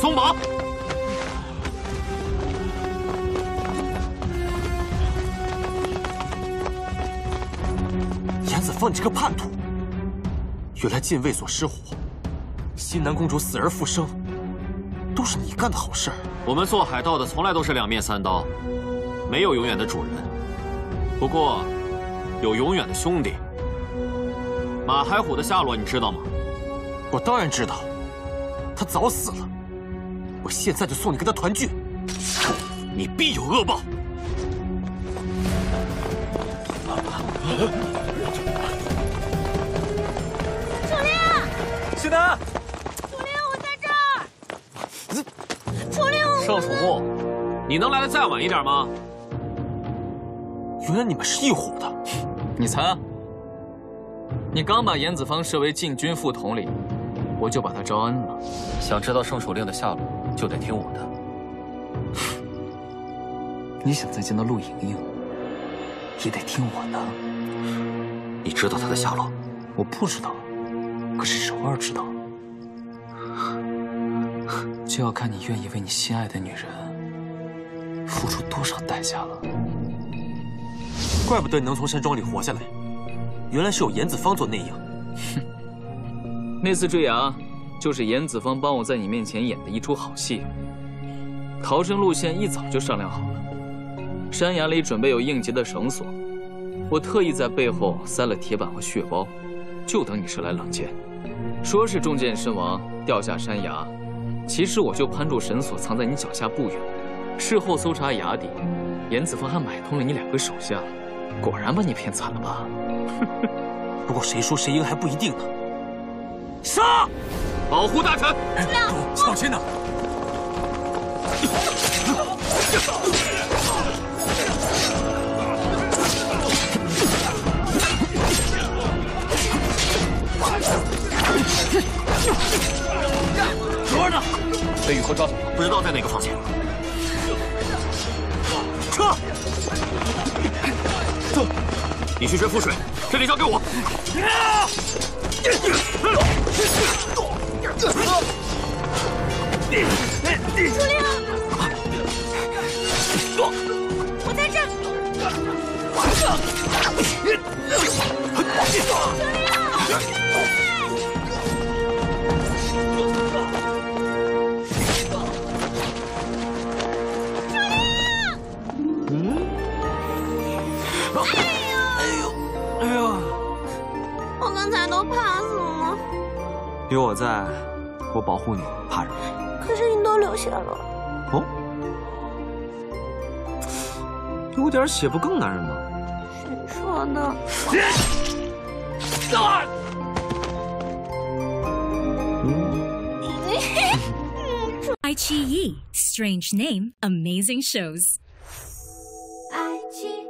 松绑！严子方，你这个叛徒！原来禁卫所失火，新南公主死而复生，都是你干的好事儿。我们做海盗的从来都是两面三刀，没有永远的主人。不过，有永远的兄弟。马海虎的下落你知道吗？我当然知道，他早死了。我现在就送你跟他团聚，你必有恶报。楚灵，西南，楚灵，我在这儿。楚灵，少楚木，你能来的再晚一点吗？原来你们是一伙的，你猜？你刚把严子方设为禁军副统领，我就把他招安了。想知道圣手令的下落，就得听我的。你想再见到陆莹莹，也得听我的。你知道他的下落？我不知道，可是柔儿知道。就要看你愿意为你心爱的女人付出多少代价了。怪不得你能从山庄里活下来，原来是有严子方做内应。哼，那次坠崖，就是严子方帮我在你面前演的一出好戏。逃生路线一早就商量好了，山崖里准备有应急的绳索，我特意在背后塞了铁板和血包，就等你射来冷箭。说是中箭身亡，掉下山崖，其实我就攀住绳索藏在你脚下不远。事后搜查崖底，严子方还买通了你两个手下。果然把你骗惨了吧？不过谁输谁赢还不一定呢。杀！保护大臣！小心呐！卓儿呢？被雨禾抓走了，不知道在哪个房间。撤！你去追覆水，这里交给我。楚灵，我在这儿。哎都怕死了。有我在，我保护你，怕什么？可是你都流血了。哦，流点血不更男人吗？谁说的？爱奇艺，Strange Name，Amazing Shows。爱奇艺。